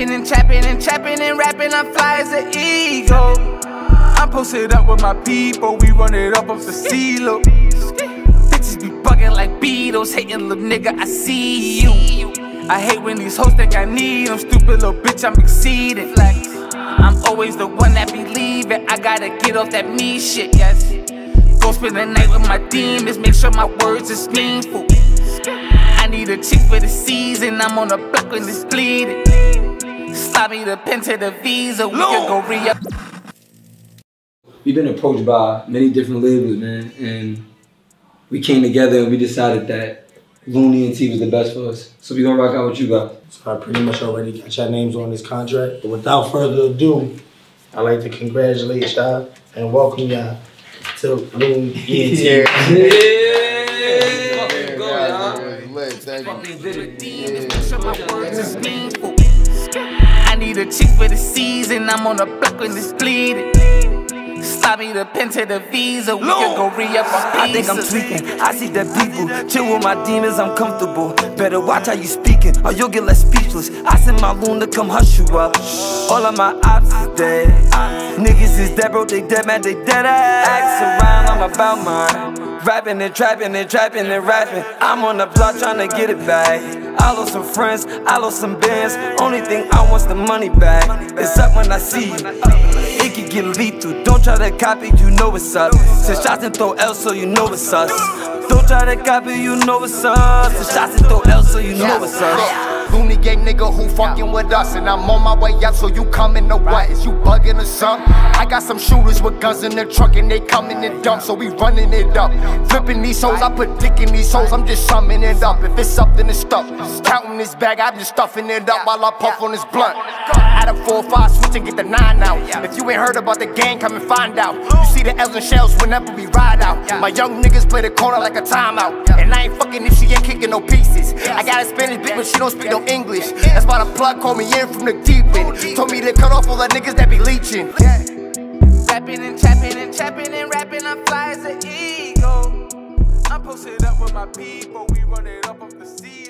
Rapping and trapping and trapping and rapping, I'm fly as an eagle. I'm posted up with my people, we run it up off the CeeLo. Bitches be bugging like Beatles, hating little nigga, I see you. I hate when these hoes think I need them, stupid little bitch, I'm exceeding. I'm always the one that believe it, I gotta get off that me shit, yes. Go spend the night with my demons, make sure my words is meaningful. I need a chick for the season, I'm on the block when it's bleeding. Slap me the pen to the visa, we can go re up. We've been approached by many different labels, man, and we came together and we decided that Lune ENT was the best for us. So we gonna rock out with you guys. So I pretty much already got your names on this contract. But without further ado, I'd like to congratulate y'all and welcome y'all to Lune ENT. I need a chick for the season, I'm on the block when it's bleeding. Slap me the pen to the visa, we can go re up our I think I'm tweaking. I see that people chill with my demons, I'm comfortable. Better watch how you speaking, or you'll get less speechless. I send my loon to come hush you up. All of my ops is dead. Niggas is dead, bro, they dead, man, they dead ass. Around, I'm about mine. Rapping and trapping and trapping and rapping. I'm on the block trying to get it back. I lost some friends, I lost some bands. Only thing I want's the money back. It's up when I see you. It can get lethal. Don't try to copy, you know it's up. Send shots and throw L so you know it's us. Don't try to copy, you know it's us. Send shots and throw L so you know it's us. Looney gang nigga who fucking with us And I'm on my way up so you coming to what? Is you bugging or something? I got some shooters with guns in the truck and they coming in dump So we running it up. Flipping these hoes, I put dick in these hoes I'm just summing it up. If it's something to stuff. Counting this bag, I'm just stuffing it up While I puff on this blunt. Add a 4-5 switch and get the 9 out. If you ain't heard about the gang, come and find out. You see the L's and shells whenever we ride out. My young niggas play the corner like a timeout. And I ain't fucking if she ain't kicking no pieces. I got a Spanish bitch but she don't speak no English. That's why the plug called me in from the deep end. Told me to cut off all the niggas that be leeching. Rapping and trapping and trapping and rapping, I'm fly as an eagle. I'm posted up with my people, we run it up off the sea.